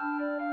Música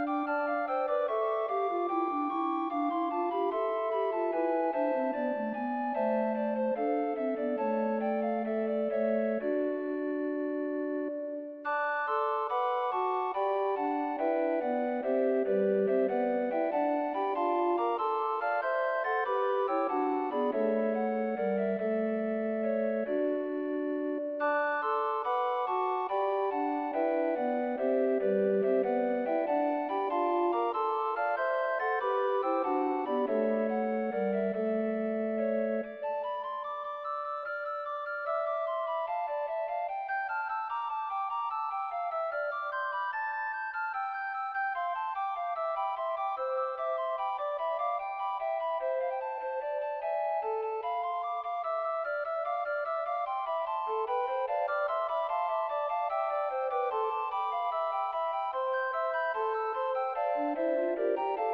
うん。